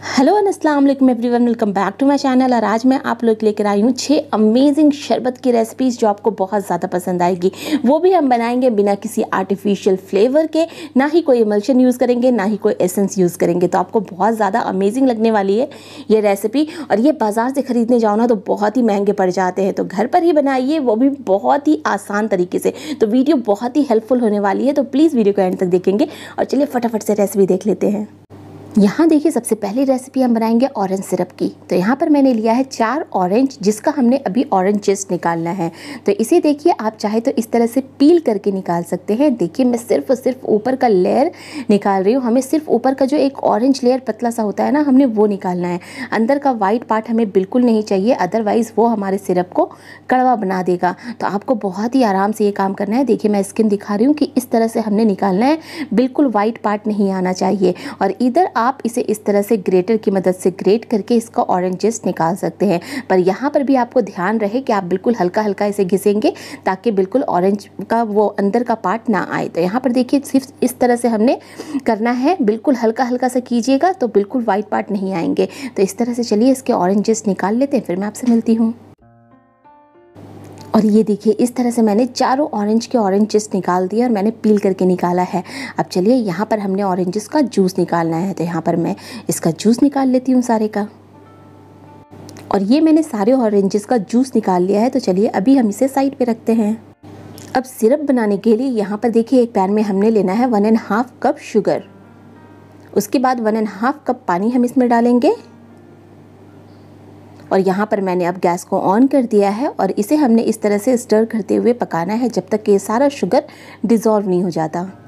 Hello अस्सलाम वालेकुम everyone welcome back to my channel और आज मैं आप लोग लेकर आई हूँ छः अमेजिंग शरबत की रेसिपीज़ जो आपको बहुत ज़्यादा पसंद आएगी। वो भी हम बनाएँगे बिना किसी आर्टिफिशियल फ्लेवर के। ना ही कोई इमल्शन यूज़ करेंगे, ना ही कोई एसेंस यूज़ करेंगे। तो आपको बहुत ज़्यादा अमेजिंग लगने वाली है ये रेसिपी और ये बाज़ार से ख़रीदने जाओ ना तो बहुत ही महँगे पड़ जाते हैं। तो घर पर ही बनाइए, वो भी बहुत ही आसान तरीके से। तो वीडियो बहुत ही हेल्पफुल होने वाली है। तो प्लीज़ वीडियो को एंड तक देखेंगे। और चलिए फटाफट से रेसिपी देख लेते हैं। यहाँ देखिए सबसे पहली रेसिपी हम बनाएँगे ऑरेंज सिरप की। तो यहाँ पर मैंने लिया है चार ऑरेंज जिसका हमने अभी ऑरेंज जस्ट निकालना है। तो इसे देखिए, आप चाहे तो इस तरह से पील करके निकाल सकते हैं। देखिए, मैं सिर्फ़ सिर्फ़ ऊपर का लेयर निकाल रही हूँ। हमें सिर्फ़ ऊपर का जो एक ऑरेंज लेयर पतला सा होता है ना, हमने वो निकालना है। अंदर का वाइट पार्ट हमें बिल्कुल नहीं चाहिए अदरवाइज़ वो हमारे सिरप को कड़वा बना देगा। तो आपको बहुत ही आराम से ये काम करना है। देखिए, मैं स्किन दिखा रही हूँ कि इस तरह से हमने निकालना है। बिल्कुल वाइट पार्ट नहीं आना चाहिए। और इधर आप इसे इस तरह से ग्रेटर की मदद से ग्रेट करके इसका ऑरेंजेस निकाल सकते हैं। पर यहाँ पर भी आपको ध्यान रहे कि आप बिल्कुल हल्का हल्का इसे घिसेंगे ताकि बिल्कुल ऑरेंज का वो अंदर का पार्ट ना आए। तो यहाँ पर देखिए सिर्फ़ इस तरह से हमने करना है। बिल्कुल हल्का हल्का सा कीजिएगा तो बिल्कुल वाइट पार्ट नहीं आएँगे। तो इस तरह से चलिए इसके ऑरेंजेस निकाल लेते हैं। फिर मैं आपसे मिलती हूँ। और ये देखिए, इस तरह से मैंने चारों ऑरेंज के ऑरेंजेस निकाल दिए और मैंने पील करके निकाला है। अब चलिए, यहाँ पर हमने ऑरेंजेस का जूस निकालना है तो यहाँ पर मैं इसका जूस निकाल लेती हूँ सारे का। और ये मैंने सारे ऑरेंजेस का जूस निकाल लिया है तो चलिए अभी हम इसे साइड पे रखते हैं। अब सिरप बनाने के लिए यहाँ पर देखिए, एक पैन में हमने लेना है one and half cup sugar उसके बाद वन एंड हाफ़ कप पानी हम इसमें डालेंगे। और यहाँ पर मैंने अब गैस को ऑन कर दिया है और इसे हमने इस तरह से स्टर करते हुए पकाना है जब तक कि सारा शुगर डिज़ोल्व नहीं हो जाता।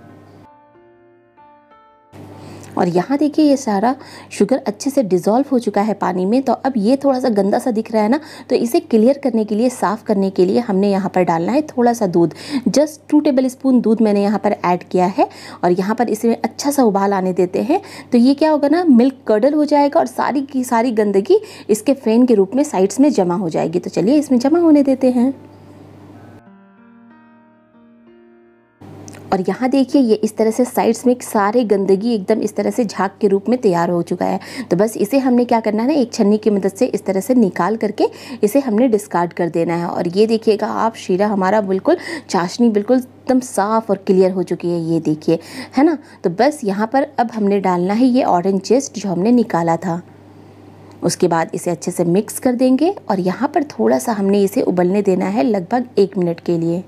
और यहाँ देखिए ये सारा शुगर अच्छे से डिज़ोल्व हो चुका है पानी में तो अब ये थोड़ा सा गंदा सा दिख रहा है ना तो इसे क्लियर करने के लिए, साफ़ करने के लिए हमने यहाँ पर डालना है थोड़ा सा दूध। जस्ट टू टेबल स्पून दूध मैंने यहाँ पर ऐड किया है और यहाँ पर इसमें अच्छा सा उबाल आने देते हैं। तो ये क्या होगा ना मिल्क कर्डल हो जाएगा और सारी की सारी गंदगी इसके फ़ैन के रूप में साइड्स में जमा हो जाएगी। तो चलिए इसमें जमा होने देते हैं। और यहाँ देखिए, ये इस तरह से साइड्स में सारे गंदगी एकदम इस तरह से झाग के रूप में तैयार हो चुका है। तो बस इसे हमने क्या करना है, एक छन्नी की मदद से इस तरह से निकाल करके इसे हमने डिस्कार्ड कर देना है। और ये देखिएगा आप, शीरा हमारा बिल्कुल, चाशनी बिल्कुल एकदम साफ़ और क्लियर हो चुकी है, ये देखिए, है ना? तो बस यहाँ पर अब हमने डालना है ये ऑरेंज चेस्ट जो हमने निकाला था। उसके बाद इसे अच्छे से मिक्स कर देंगे और यहाँ पर थोड़ा सा हमने इसे उबलने देना है लगभग एक मिनट के लिए।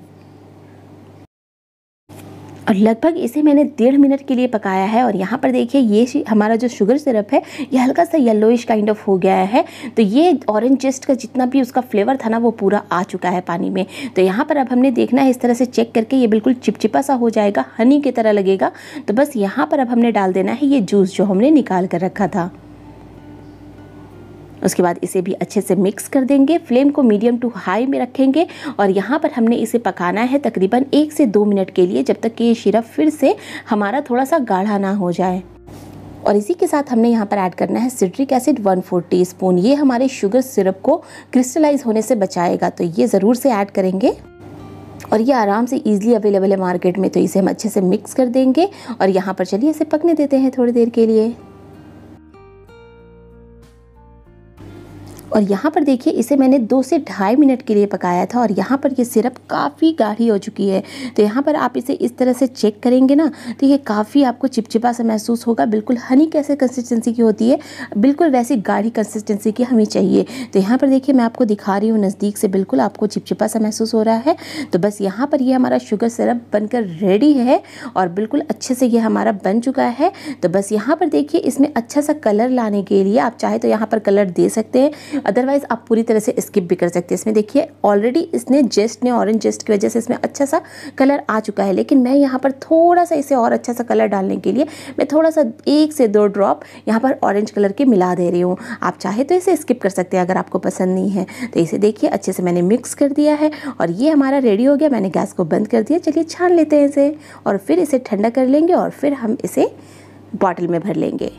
और लगभग इसे मैंने डेढ़ मिनट के लिए पकाया है और यहाँ पर देखिए, ये हमारा जो शुगर सिरप है, ये हल्का सा येलोइश काइंड ऑफ़ हो गया है। तो ये ऑरेंज जस्ट का जितना भी उसका फ्लेवर था ना, वो पूरा आ चुका है पानी में। तो यहाँ पर अब हमने देखना है, इस तरह से चेक करके ये बिल्कुल चिपचिपा सा हो जाएगा हनी की तरह लगेगा। तो बस यहाँ पर अब हमने डाल देना है ये जूस जो हमने निकाल कर रखा था। उसके बाद इसे भी अच्छे से मिक्स कर देंगे। फ्लेम को मीडियम टू हाई में रखेंगे और यहाँ पर हमने इसे पकाना है तकरीबन एक से दो मिनट के लिए, जब तक कि ये शीरा फिर से हमारा थोड़ा सा गाढ़ा ना हो जाए। और इसी के साथ हमने यहाँ पर ऐड करना है citric acid one four teaspoon ये हमारे शुगर सिरप को क्रिस्टलाइज होने से बचाएगा तो ये ज़रूर से ऐड करेंगे। और ये आराम से ईजिली अवेलेबल है मार्केट में तो इसे हम अच्छे से मिक्स कर देंगे। और यहाँ पर चलिए इसे पकने देते हैं थोड़ी देर के लिए। और यहाँ पर देखिए, इसे मैंने दो से ढाई मिनट के लिए पकाया था और यहाँ पर ये सिरप काफ़ी गाढ़ी हो चुकी है। तो यहाँ पर आप इसे इस तरह से चेक करेंगे ना तो ये काफ़ी आपको चिपचिपा सा महसूस होगा। बिल्कुल हनी कैसे कंसिस्टेंसी की होती है, बिल्कुल वैसी गाढ़ी कंसिस्टेंसी की हमें चाहिए। तो यहाँ पर देखिए, मैं आपको दिखा रही हूँ नज़दीक से बिल्कुल आपको चिपचिपा सा महसूस हो रहा है। तो बस यहाँ पर ये हमारा शुगर सिरप बनकर रेडी है और बिल्कुल अच्छे से ये हमारा बन चुका है। तो बस यहाँ पर देखिए, इसमें अच्छा सा कलर लाने के लिए आप चाहे तो यहाँ पर कलर दे सकते हैं। अदरवाइज़ आप पूरी तरह से स्किप भी कर सकते हैं। इसमें देखिए ऑलरेडी इसने जेस्ट ने ऑरेंज जेस्ट की वजह से इसमें अच्छा सा कलर आ चुका है। लेकिन मैं यहाँ पर थोड़ा सा इसे और अच्छा सा कलर डालने के लिए मैं थोड़ा सा एक से दो ड्रॉप यहाँ पर ऑरेंज कलर के मिला दे रही हूँ। आप चाहे तो इसे स्किप कर सकते हैं अगर आपको पसंद नहीं है। तो इसे देखिए, अच्छे से मैंने मिक्स कर दिया है और ये हमारा रेडी हो गया। मैंने गैस को बंद कर दिया। चलिए छान लेते हैं इसे और फिर इसे ठंडा कर लेंगे और फिर हम इसे बॉटल में भर लेंगे।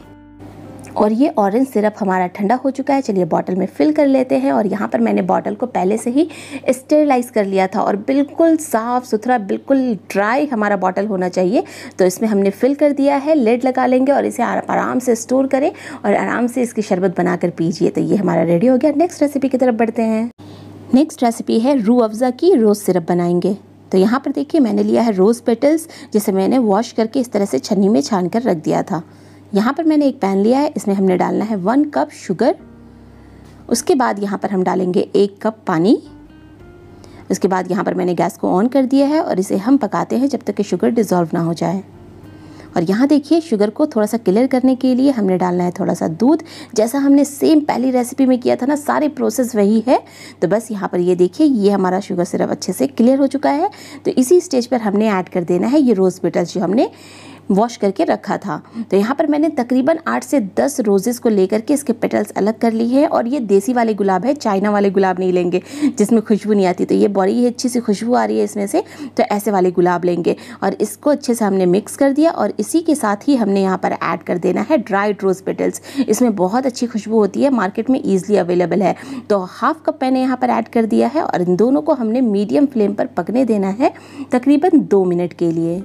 और ये ऑरेंज सिरप हमारा ठंडा हो चुका है। चलिए बॉटल में फिल कर लेते हैं और यहाँ पर मैंने बॉटल को पहले से ही स्टेरलाइज कर लिया था और बिल्कुल साफ़ सुथरा, बिल्कुल ड्राई हमारा बॉटल होना चाहिए। तो इसमें हमने फिल कर दिया है लेड लगा लेंगे और इसे आराम से स्टोर करें और आराम से इसकी शरबत बनाकर पीजिए। तो ये हमारा रेडी हो गया। नेक्स्ट रेसिपी की तरफ़ बढ़ते हैं। नेक्स्ट रेसिपी है रू अफ़ज़ा की रोज़ सिरप बनाएँगे। तो यहाँ पर देखिए मैंने लिया है रोज़ पेटल्स जिसे मैंने वॉश करके इस तरह से छन्नी में छान कर रख दिया था। यहाँ पर मैंने एक पैन लिया है, इसमें हमने डालना है वन कप शुगर। उसके बाद यहाँ पर हम डालेंगे एक कप पानी। उसके बाद यहाँ पर मैंने गैस को ऑन कर दिया है और इसे हम पकाते हैं जब तक कि शुगर डिज़ोल्व ना हो जाए। और यहाँ देखिए, शुगर को थोड़ा सा क्लियर करने के लिए हमने डालना है थोड़ा सा दूध। जैसा हमने सेम पहली रेसिपी में किया था ना, सारे प्रोसेस वही है। तो बस यहाँ पर ये देखिए, ये हमारा शुगर सिरप अच्छे से क्लियर हो चुका है। तो इसी स्टेज पर हमने ऐड कर देना है ये रोज़ पेटल्स जो हमने वॉश करके रखा था। तो यहाँ पर मैंने तकरीबन आठ से दस रोजेज़ को लेकर के इसके पेटल्स अलग कर ली है और ये देसी वाले गुलाब है, चाइना वाले गुलाब नहीं लेंगे, जिसमें खुशबू नहीं आती। तो ये बड़ी ही अच्छी सी खुशबू आ रही है इसमें से तो ऐसे वाले गुलाब लेंगे। और इसको अच्छे से हमने मिक्स कर दिया और इसी के साथ ही हमने यहाँ पर ऐड कर देना है ड्राइड रोज़ पेटल्स इसमें बहुत अच्छी खुशबू होती है मार्केट में ईजिली अवेलेबल है। तो हाफ़ कप मैंने यहाँ पर ऐड कर दिया है और इन दोनों को हमने मीडियम फ्लेम पर पकने देना है, तकरीबन दो मिनट के लिए।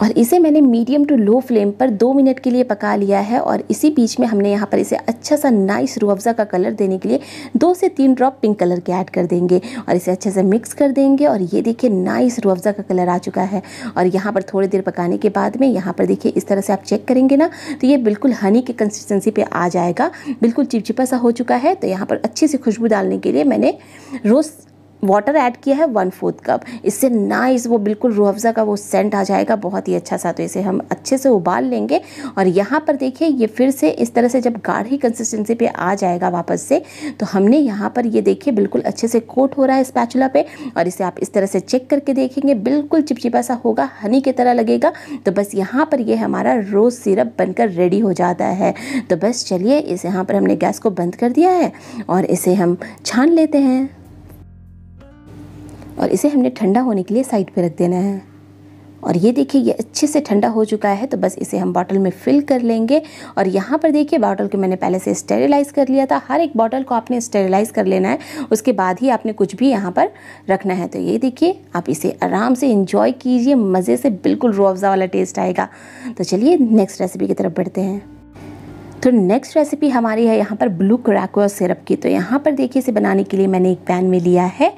और इसे मैंने मीडियम टू लो फ्लेम पर दो मिनट के लिए पका लिया है और इसी बीच में हमने यहाँ पर इसे अच्छा सा नाइस रूअफ़ज़ा का कलर देने के लिए दो से तीन ड्रॉप पिंक कलर के ऐड कर देंगे और इसे अच्छे से मिक्स कर देंगे और ये देखिए नाइस रूअफ़ज़ा का कलर आ चुका है। और यहाँ पर थोड़ी देर पकाने के बाद में यहाँ पर देखिए इस तरह से आप चेक करेंगे ना तो ये बिल्कुल हनी की कंसिस्टेंसी पर आ जाएगा। बिल्कुल चिपचिपा सा हो चुका है तो यहाँ पर अच्छी सी खुशबू डालने के लिए मैंने रोज़ वाटर ऐड किया है वन फोर्थ कप इससे नाइस वो बिल्कुल रूहफ़ज़ा का वो सेंट आ जाएगा, बहुत ही अच्छा सा तो इसे हम अच्छे से उबाल लेंगे। और यहाँ पर देखिए, ये फिर से इस तरह से जब गाढ़ी कंसिस्टेंसी पे आ जाएगा वापस से तो हमने यहाँ पर ये देखिए, बिल्कुल अच्छे से कोट हो रहा है स्पैचुला पे। और इसे आप इस तरह से चेक करके देखेंगे, बिल्कुल चिपचिपा सा होगा हनी की तरह लगेगा। तो बस यहाँ पर ये हमारा रोज़ सिरप बनकर रेडी हो जाता है। तो बस चलिए, इस यहाँ पर हमने गैस को बंद कर दिया है और इसे हम छान लेते हैं। और इसे हमने ठंडा होने के लिए साइड पे रख देना है। और ये देखिए, ये अच्छे से ठंडा हो चुका है तो बस इसे हम बॉटल में फिल कर लेंगे। और यहाँ पर देखिए, बॉटल को मैंने पहले से स्टेरिलाइज़ कर लिया था। हर एक बॉटल को आपने स्टेरिलाइज़ कर लेना है, उसके बाद ही आपने कुछ भी यहाँ पर रखना है। तो ये देखिए, आप इसे आराम से इंजॉय कीजिए, मज़े से बिल्कुल रोअफ़ज़ा वाला टेस्ट आएगा। तो चलिए नेक्स्ट रेसिपी की तरफ़ बढ़ते हैं। तो नेक्स्ट रेसिपी हमारी है यहाँ पर ब्लू क्रैको सिरप की। तो यहाँ पर देखिए, इसे बनाने के लिए मैंने एक पैन में लिया है।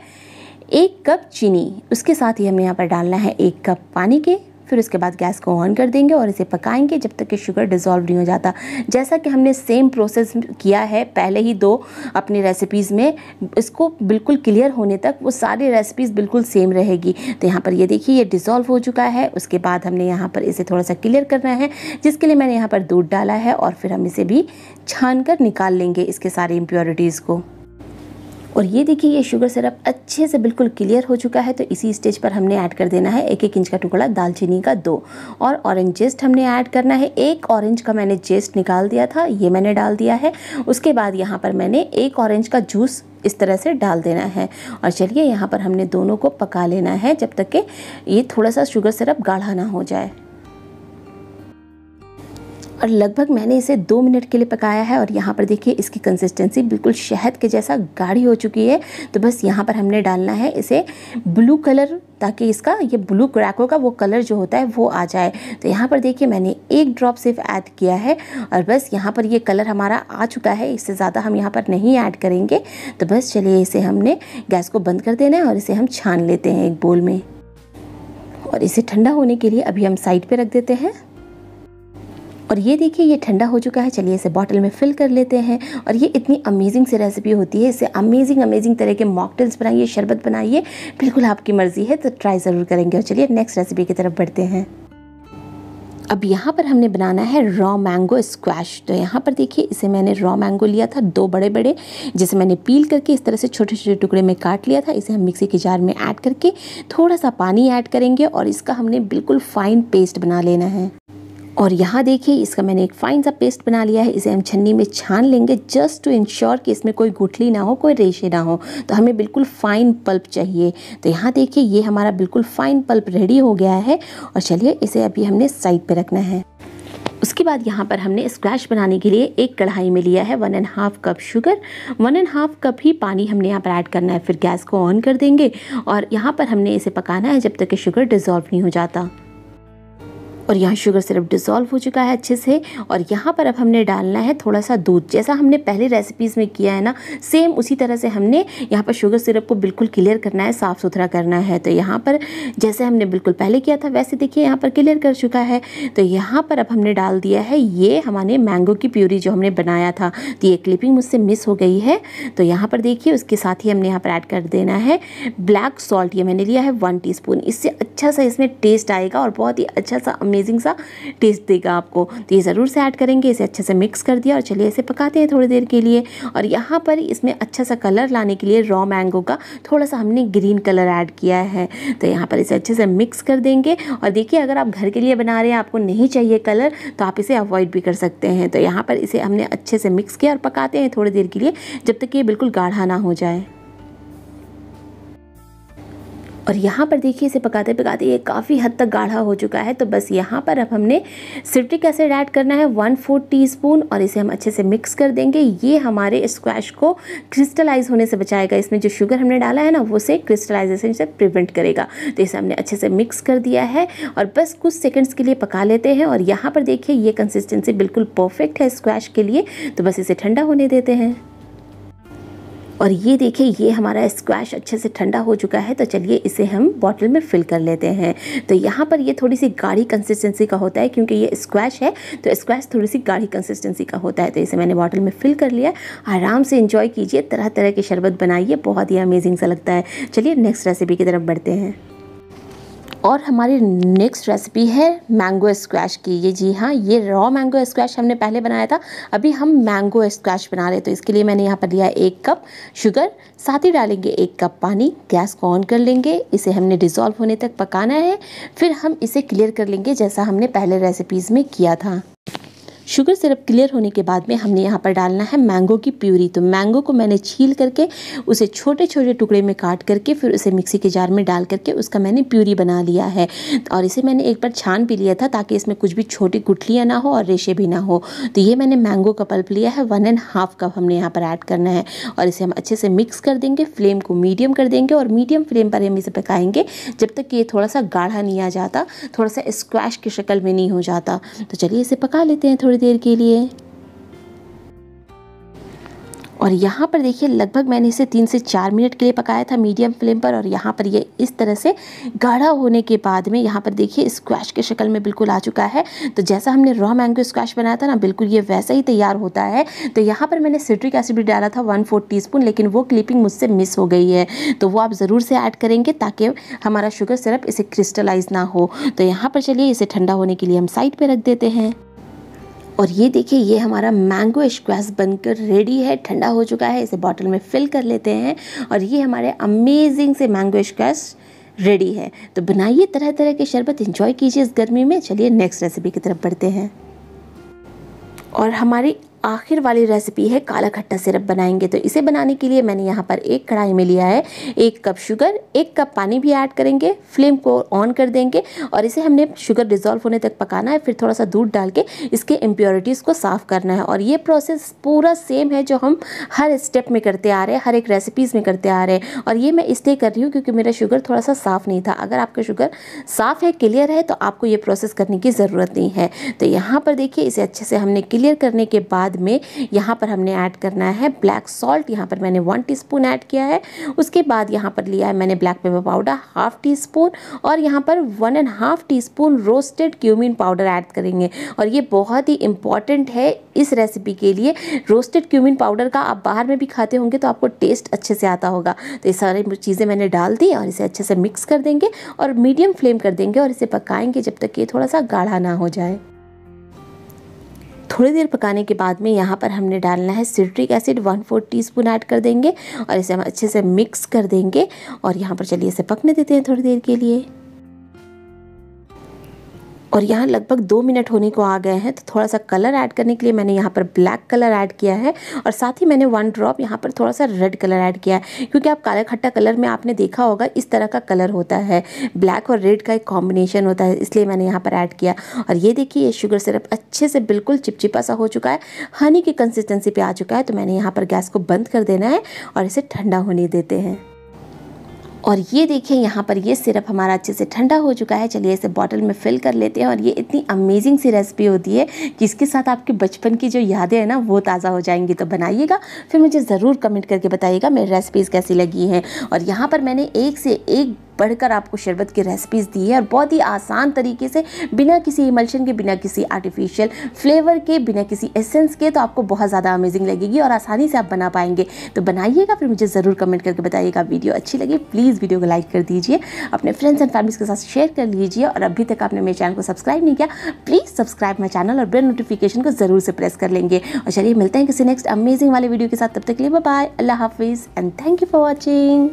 एक कप चीनी। उसके साथ ही हमें यहाँ पर डालना है एक कप पानी के। फिर उसके बाद गैस को ऑन कर देंगे और इसे पकाएँगे जब तक कि शुगर डिज़ोल्व नहीं हो जाता। जैसा कि हमने सेम प्रोसेस किया है पहले ही दो अपनी रेसिपीज़ में, इसको बिल्कुल क्लियर होने तक वो सारी रेसिपीज़ बिल्कुल सेम रहेगी। तो यहाँ पर ये देखिए, ये डिज़ोल्व हो चुका है। उसके बाद हमने यहाँ पर इसे थोड़ा सा क्लियर करना है, जिसके लिए मैंने यहाँ पर दूध डाला है और फिर हम इसे भी छान कर निकाल लेंगे इसके सारे इम्प्योरिटीज़ को। और ये देखिए, ये शुगर सिरप अच्छे से बिल्कुल क्लियर हो चुका है तो इसी स्टेज पर हमने ऐड कर देना है एक एक इंच का टुकड़ा दालचीनी का दो। और ऑरेंज जेस्ट हमने ऐड करना है। एक ऑरेंज का मैंने जेस्ट निकाल दिया था, ये मैंने डाल दिया है। उसके बाद यहाँ पर मैंने एक ऑरेंज का जूस इस तरह से डाल देना है। और चलिए, यहाँ पर हमने दोनों को पका लेना है, जब तक कि ये थोड़ा सा शुगर सिरप गाढ़ा ना हो जाए। और लगभग मैंने इसे दो मिनट के लिए पकाया है और यहाँ पर देखिए इसकी कंसिस्टेंसी बिल्कुल शहद के जैसा गाढ़ी हो चुकी है। तो बस यहाँ पर हमने डालना है इसे ब्लू कलर ताकि इसका ये ब्लू क्रैको का वो कलर जो होता है वो आ जाए। तो यहाँ पर देखिए मैंने एक ड्रॉप सिर्फ़ ऐड किया है और बस यहाँ पर ये कलर हमारा आ चुका है। इससे ज़्यादा हम यहाँ पर नहीं ऐड करेंगे। तो बस चलिए इसे हमने गैस को बंद कर देना है और इसे हम छान लेते हैं एक बोल में। और इसे ठंडा होने के लिए अभी हम साइड पे रख देते हैं। और ये देखिए, ये ठंडा हो चुका है। चलिए इसे बॉटल में फिल कर लेते हैं और ये इतनी अमेजिंग सी रेसिपी होती है। इससे अमेजिंग अमेजिंग तरह के मॉकटेल्स बनाइए, शरबत बनाइए, बिल्कुल आपकी मर्ज़ी है तो ट्राई ज़रूर करेंगे। और चलिए नेक्स्ट रेसिपी की तरफ़ बढ़ते हैं। अब यहाँ पर हमने बनाना है रॉ मैंगो स्क्वैश तो यहाँ पर देखिए, इसे मैंने रॉ मैंगो लिया था, दो बड़े बड़े जिसे मैंने पील करके इस तरह से छोटे छोटे टुकड़े में काट लिया था। इसे हम मिक्सी के जार में ऐड करके थोड़ा सा पानी ऐड करेंगे और इसका हमने बिल्कुल फाइन पेस्ट बना लेना है। और यहाँ देखिए, इसका मैंने एक फाइन सा पेस्ट बना लिया है। इसे हम छन्नी में छान लेंगे जस्ट टू इंश्योर कि इसमें कोई गुठली ना हो, कोई रेशे ना हो। तो हमें बिल्कुल फाइन पल्प चाहिए। तो यहाँ देखिए, ये हमारा बिल्कुल फाइन पल्प रेडी हो गया है। और चलिए, इसे अभी हमने साइड पर रखना है। उसके बाद यहाँ पर हमने स्क्वैश बनाने के लिए एक कढ़ाई में लिया है one and half cup sugar one and half cup ही पानी हमने यहाँ पर ऐड करना है। फिर गैस को ऑन कर देंगे। और यहाँ पर हमने इसे पकाना है जब तक कि शुगर डिज़ोल्व नहीं हो जाता। और यहाँ शुगर सिरप डिज़ोल्व हो चुका है अच्छे से। और यहाँ पर अब हमने डालना है थोड़ा सा दूध। जैसा हमने पहले रेसिपीज़ में किया है ना सेम उसी तरह से हमने यहाँ पर शुगर सिरप को बिल्कुल क्लियर करना है साफ़ सुथरा करना है। तो यहाँ पर जैसे हमने बिल्कुल पहले किया था, वैसे देखिए यहाँ पर क्लियर कर चुका है। तो यहाँ पर अब हमने डाल दिया है ये हमारे मैंगो की प्यूरी जो हमने बनाया था। तो ये क्लिपिंग मुझसे मिस हो गई है। तो यहाँ पर देखिए, उसके साथ ही हमने यहाँ पर ऐड कर देना है ब्लैक सॉल्ट ये मैंने लिया है वन टी इससे अच्छा सा इसमें टेस्ट आएगा और बहुत ही अच्छा सा अमेजिंग सा टेस्ट देगा आपको। तो ये ज़रूर से ऐड करेंगे, इसे अच्छे से मिक्स कर दिया और चलिए इसे पकाते हैं थोड़ी देर के लिए। और यहाँ पर इसमें अच्छा सा कलर लाने के लिए रॉ मैंगो का थोड़ा सा हमने ग्रीन कलर ऐड किया है। तो यहाँ पर इसे अच्छे से मिक्स कर देंगे। और देखिए, अगर आप घर के लिए बना रहे हैं, आपको नहीं चाहिए कलर तो आप इसे अवॉइड भी कर सकते हैं। तो यहाँ पर इसे हमने अच्छे से मिक्स किया और पकाते हैं थोड़ी देर के लिए, जब तक ये बिल्कुल गाढ़ा ना हो जाए। और यहाँ पर देखिए, इसे पकाते पकाते ये काफ़ी हद तक गाढ़ा हो चुका है। तो बस यहाँ पर अब हमने सिट्रिक एसिड ऐड करना है वन फोर्थ टी और इसे हम अच्छे से मिक्स कर देंगे। ये हमारे स्क्वैश को क्रिस्टलाइज होने से बचाएगा। इसमें जो शुगर हमने डाला है ना, वो से क्रिस्टलाइजेशन से प्रिवेंट करेगा। तो इसे हमने अच्छे से मिक्स कर दिया है और बस कुछ सेकेंड्स के लिए पका लेते हैं और यहाँ पर देखिए, ये कंसिस्टेंसी बिल्कुल परफेक्ट है स्क्वैश के लिए। तो बस इसे ठंडा होने देते हैं। और ये देखिए, ये हमारा स्क्वैश अच्छे से ठंडा हो चुका है तो चलिए इसे हम बॉटल में फिल कर लेते हैं। तो यहाँ पर ये थोड़ी सी गाढ़ी कंसिस्टेंसी का होता है, क्योंकि ये स्क्वैश है तो स्क्वैश थोड़ी सी गाढ़ी कंसिस्टेंसी का होता है तो इसे मैंने बॉटल में फिल कर लिया। आराम से इंजॉय कीजिए तरह तरह के शरबत बनाइए, बहुत ही अमेजिंग सा लगता है। चलिए नेक्स्ट रेसिपी की तरफ़ बढ़ते हैं। और हमारी नेक्स्ट रेसिपी है मैंगो स्क्वैश की। ये जी हाँ ये रॉ मैंगो स्क्वैश हमने पहले बनाया था। अभी हम मैंगो स्क्वैश बना रहे तो इसके लिए मैंने यहाँ पर लिया एक कप शुगर साथ ही डालेंगे एक कप पानी। गैस को ऑन कर लेंगे, इसे हमने डिज़ोल्व होने तक पकाना है। फिर हम इसे क्लियर कर लेंगे, जैसा हमने पहले रेसिपीज़ में किया था। शुगर सिरप क्लियर होने के बाद में हमने यहाँ पर डालना है मैंगो की प्यूरी। तो मैंगो को मैंने छील करके उसे छोटे छोटे टुकड़े में काट करके फिर उसे मिक्सी के जार में डाल करके उसका मैंने प्यूरी बना लिया है। और इसे मैंने एक बार छान भी लिया था ताकि इसमें कुछ भी छोटी गुठलियाँ ना हो और रेशे भी ना हो। तो ये मैंने मैंगो का पल्प लिया है वन एंड हाफ़ कप हमने यहाँ पर ऐड करना है। और इसे हम अच्छे से मिक्स कर देंगे फ्लेम को मीडियम कर देंगे और मीडियम फ्लेम पर हम इसे पकाएँगे जब तक कि ये थोड़ा सा गाढ़ा नहीं आ जाता, थोड़ा सा स्क्वैश की शक्ल में नहीं हो जाता। तो चलिए इसे पका लेते हैं थोड़ी देर के लिए। और यहाँ पर देखिए, लगभग मैंने इसे तीन से चार मिनट के लिए पकाया था मीडियम फ्लेम पर और यहाँ पर ये इस तरह से गाढ़ा होने के बाद में यहाँ पर देखिए, स्क्वैश के शक्ल में बिल्कुल आ चुका है। तो जैसा हमने रॉ मैंगो स्क्वैश बनाया था ना, बिल्कुल ये वैसा ही तैयार होता है। तो यहाँ पर मैंने सिट्रिक एसिड भी डाला था वन फोर्थ टी लेकिन वो क्लिपिंग मुझसे मिस हो गई है। तो वो आप ज़रूर से ऐड करेंगे ताकि हमारा शुगर सिरप इसे क्रिस्टलाइज ना हो। तो यहाँ पर चलिए, इसे ठंडा होने के लिए हम साइड पर रख देते हैं। और ये देखिए, ये हमारा मैंगो स्क्वैश बनकर रेडी है, ठंडा हो चुका है, इसे बॉटल में फिल कर लेते हैं और ये हमारे अमेजिंग से मैंगो स्क्वैश रेडी है। तो बनाइए तरह तरह के शरबत इंजॉय कीजिए इस गर्मी में। चलिए नेक्स्ट रेसिपी की तरफ़ बढ़ते हैं। और हमारी आखिर वाली रेसिपी है, काला खट्टा सिरप बनाएँगे। तो इसे बनाने के लिए मैंने यहाँ पर एक कढ़ाई में लिया है, एक कप शुगर एक कप पानी भी ऐड करेंगे फ्लेम को ऑन कर देंगे और इसे हमने शुगर डिज़ोल्व होने तक पकाना है, फिर थोड़ा सा दूध डाल के इसके इम्प्योरिटीज़ को साफ़ करना है। और ये प्रोसेस पूरा सेम है जो हम हर स्टेप में करते आ रहे हैं, हर एक रेसिपीज़ में करते आ रहे हैं। और ये मैं इसलिए कर रही हूँ क्योंकि मेरा शुगर थोड़ा सा साफ़ नहीं था। अगर आपका शुगर साफ़ है क्लियर है तो आपको ये प्रोसेस करने की ज़रूरत नहीं है। तो यहाँ पर देखिए, इसे अच्छे से हमने क्लियर करने के बाद बाद में यहाँ पर हमने ऐड करना है ब्लैक सॉल्ट यहाँ पर मैंने वन टीस्पून ऐड किया है। उसके बाद यहाँ पर लिया है मैंने black pepper powder half teaspoon और यहाँ पर one and half teaspoon roasted cumin powder add करेंगे। और ये बहुत ही इंपॉर्टेंट है इस रेसिपी के लिए। रोस्टेड क्यूमिन पाउडर का आप बाहर में भी खाते होंगे तो आपको टेस्ट अच्छे से आता होगा। तो ये सारी चीज़ें मैंने डाल दी और इसे अच्छे से मिक्स कर देंगे और मीडियम फ्लेम कर देंगे और इसे पकाएँगे जब तक ये थोड़ा सा गाढ़ा ना हो जाए। थोड़ी देर पकाने के बाद में यहाँ पर हमने डालना है citric acid, one four teaspoon add कर देंगे और इसे हम अच्छे से मिक्स कर देंगे और यहाँ पर चलिए इसे पकने देते हैं थोड़ी देर के लिए। और यहाँ लगभग दो मिनट होने को आ गए हैं तो थोड़ा सा कलर ऐड करने के लिए मैंने यहाँ पर ब्लैक कलर ऐड किया है और साथ ही मैंने वन ड्रॉप यहाँ पर थोड़ा सा रेड कलर ऐड किया है, क्योंकि आप काला खट्टा कलर में आपने देखा होगा इस तरह का कलर होता है। ब्लैक और रेड का एक कॉम्बिनेशन होता है, इसलिए मैंने यहाँ पर ऐड किया। और ये देखिए, ये शुगर सिरप अच्छे से बिल्कुल चिपचिपा सा हो चुका है हनी की कंसिस्टेंसी पर आ चुका है तो मैंने यहाँ पर गैस को बंद कर देना है और इसे ठंडा होने देते हैं। और ये देखिए, यहाँ पर ये सिरप हमारा अच्छे से ठंडा हो चुका है। चलिए इसे बॉटल में फिल कर लेते हैं और ये इतनी अमेजिंग सी रेसिपी होती है कि इसके साथ आपके बचपन की जो यादें हैं ना, वो ताज़ा हो जाएँगी। तो बनाइएगा, फिर मुझे ज़रूर कमेंट करके बताइएगा, मेरी रेसिपीज़ कैसी लगी हैं। और यहाँ पर मैंने एक से एक बढ़कर आपको शरबत की रेसिपीज़ दी है और बहुत ही आसान तरीके से, बिना किसी इमल्शन के, बिना किसी आर्टिफिशियल फ्लेवर के, बिना किसी एसेंस के तो आपको बहुत ज़्यादा अमेजिंग लगेगी और आसानी से आप बना पाएँगे। तो बनाइएगा, फिर मुझे ज़रूर कमेंट करके बताइएगा। वीडियो अच्छी लगी प्लीज़ वीडियो को लाइक कर दीजिए, अपने फ्रेंड्स एंड फैमिलीज़ के साथ शेयर कर लीजिए और अभी तक आपने मेरे चैनल को सब्सक्राइब नहीं किया प्लीज़ सब्सक्राइब माई चैनल और बेल नोटिफिकेशन को ज़रूर से प्रेस कर लेंगे। और चलिए, मिलते हैं किसी नेक्स्ट अमेजिंग वाले वीडियो के साथ। तब तक के लिए बाय अल्लाह हाफिज़ and thank you for watching